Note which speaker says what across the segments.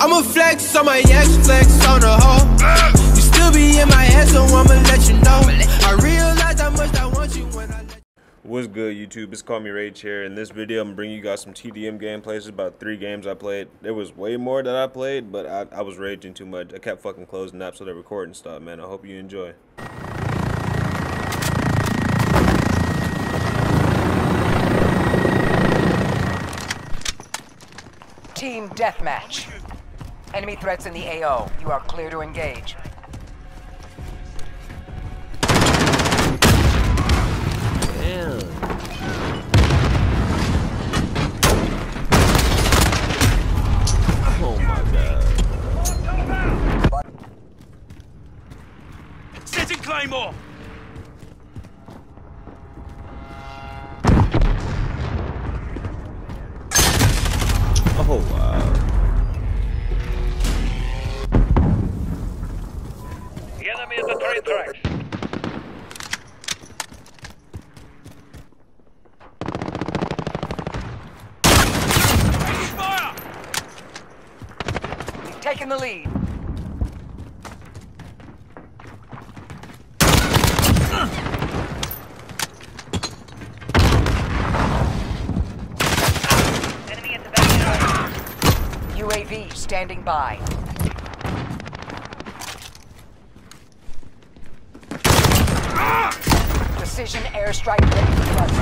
Speaker 1: I'ma flex on my ex, flex on the hoe. You still be in my head, so I'ma let you know. I realize how much I want you when I let
Speaker 2: What's good, YouTube? It's Call Me Rage here. In this video, I'm bringing you guys some TDM gameplays. It's about three games I played. There was way more that I played, but I, I was raging too much. I kept fucking closing apps so the recording stopped, man. I hope you enjoy.
Speaker 3: Team Deathmatch. Enemy threats in the AO. You are clear to engage.
Speaker 4: The tracks. Fire!
Speaker 3: Taken the lead.
Speaker 5: Enemy at the back
Speaker 3: UAV standing by. Precision airstrike ready for thrust.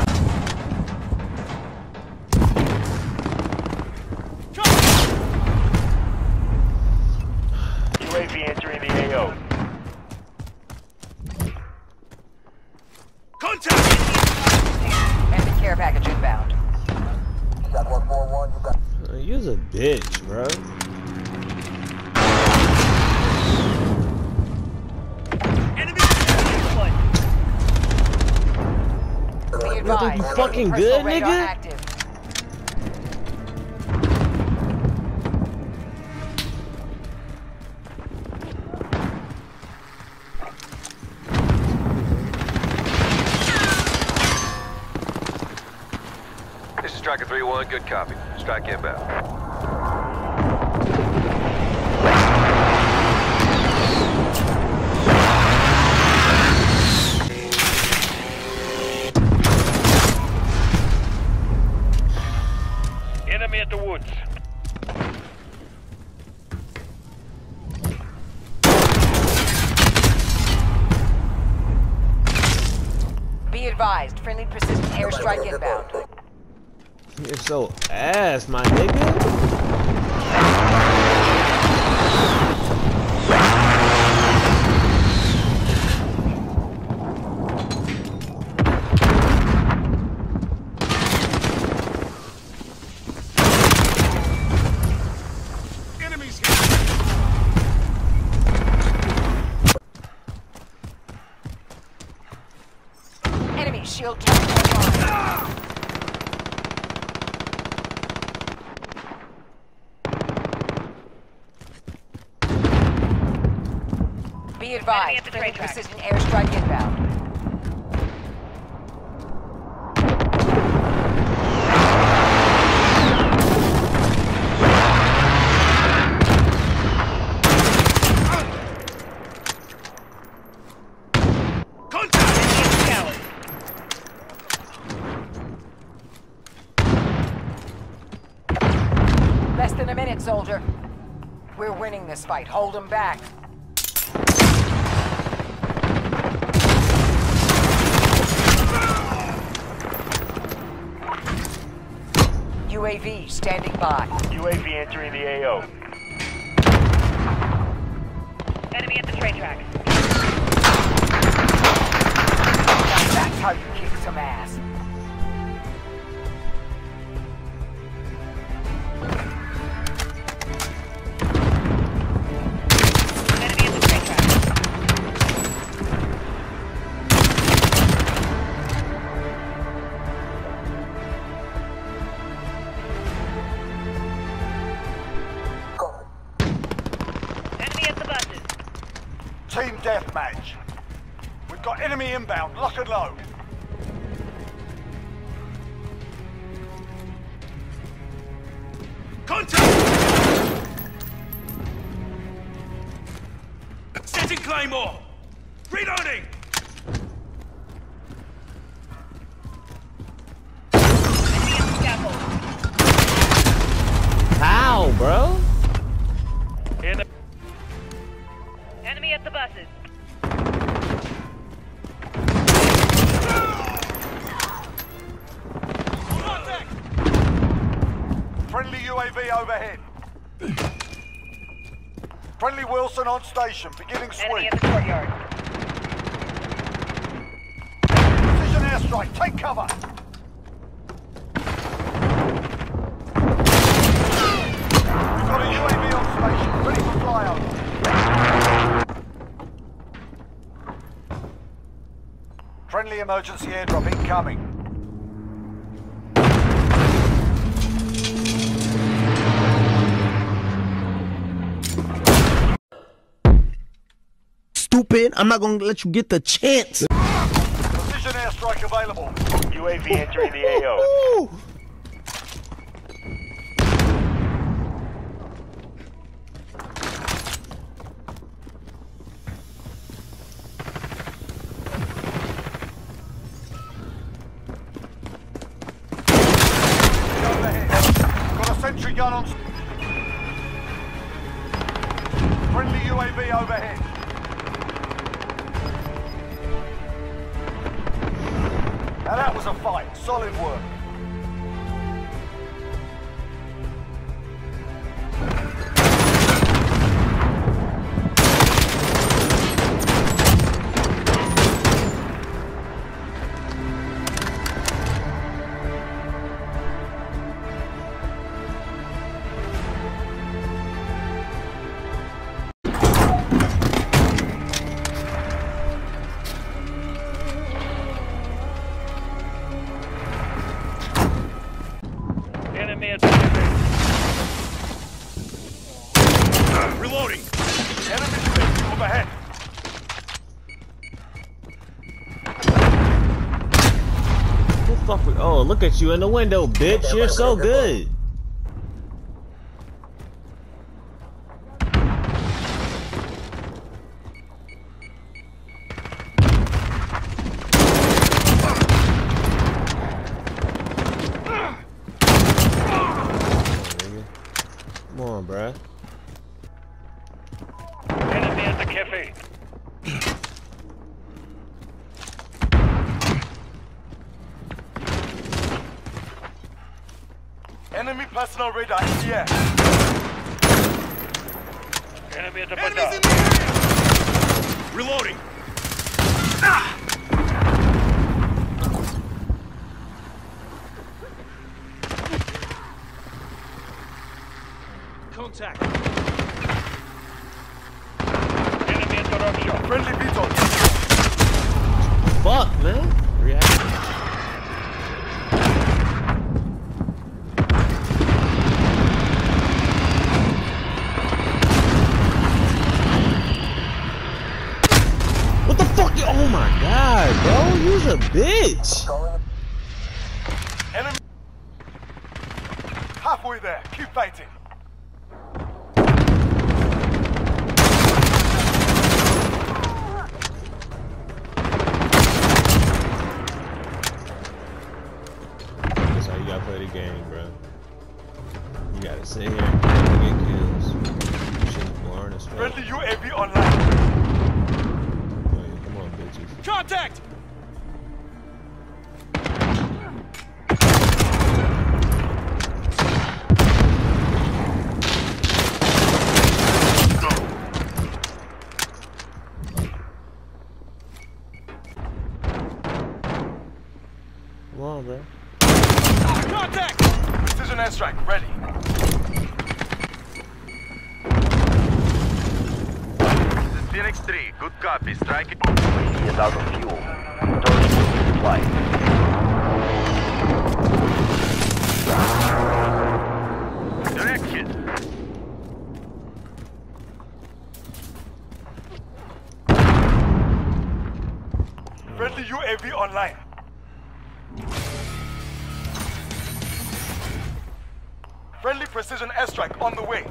Speaker 4: UAV entering the AO. Contact!
Speaker 3: Enemy care package inbound.
Speaker 2: Uh, You's a bitch, bro.
Speaker 3: Advised.
Speaker 2: you fucking good, nigga?
Speaker 3: Active.
Speaker 6: This is Striker 3-1, good copy. Strike inbound.
Speaker 3: Advised. Friendly precision airstrike inbound.
Speaker 2: You're so ass, my nigga.
Speaker 4: Enemies here!
Speaker 3: Enemy shield tank online. Be advised.
Speaker 5: the
Speaker 3: Friendly precision airstrike inbound. We're winning this fight. Hold them back. UAV standing by.
Speaker 4: UAV entering the AO.
Speaker 5: Enemy at the train tracks.
Speaker 3: Now that's how you kick some ass.
Speaker 4: team deathmatch. We've got enemy inbound, lock and load. Contact!
Speaker 7: Setting Claymore!
Speaker 4: Overhead. Friendly Wheelson on station, beginning
Speaker 5: Enemy
Speaker 4: sweep.
Speaker 5: the courtyard.
Speaker 4: Precision airstrike, take cover. We've got a UAV on station, ready for flyover. Friendly emergency airdrop incoming.
Speaker 8: Stupid. I'm not gonna let you get the chance.
Speaker 4: Precision airstrike available.
Speaker 9: UAV entering the AO.
Speaker 4: Sentry gun on. Friendly UAV overhead. Now that was a fight. Solid work.
Speaker 8: Fuck? we- Oh, look at you in the window, bitch. You're so good. Come on, bruh.
Speaker 9: Enemy at the cafe.
Speaker 4: Enemy personal radar in the air.
Speaker 9: Enemy at the
Speaker 7: Enemies in the area! Reloading! Contact!
Speaker 9: Enemy at the rock shop.
Speaker 4: Friendly Beetle.
Speaker 8: Fuck, man. React. What the fuck? Oh my god, bro. You's a bitch.
Speaker 4: Enemy. Halfway there. Keep fighting.
Speaker 6: Phoenix 3. Good copy. Strike. it.
Speaker 9: He is out of fuel. Returning to supply.
Speaker 6: Direction.
Speaker 4: Friendly UAV online. Friendly precision airstrike on the way.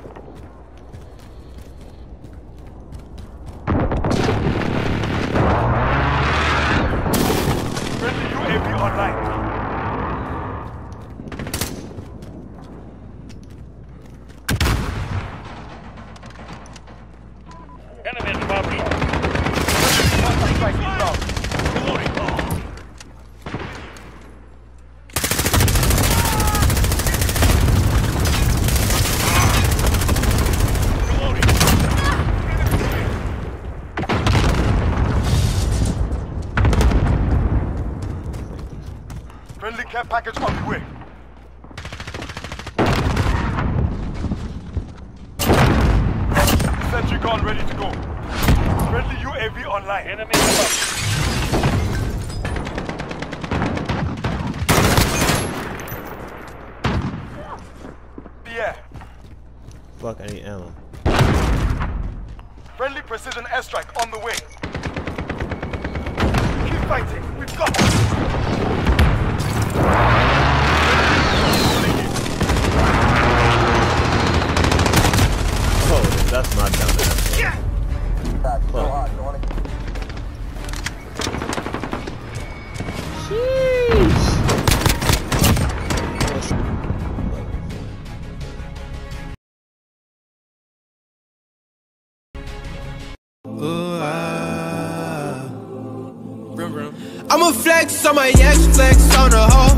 Speaker 10: Friendly care package on the way. Sentry gun ready to go. Friendly UAV online.
Speaker 11: Enemy
Speaker 10: Yeah.
Speaker 8: Fuck, I need ammo.
Speaker 10: Friendly precision airstrike on the way. Keep fighting. We've got.
Speaker 1: Flex on my ex, flex on the hoe.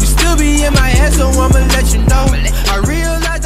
Speaker 1: You still be in my head, so I'ma let you know. I realize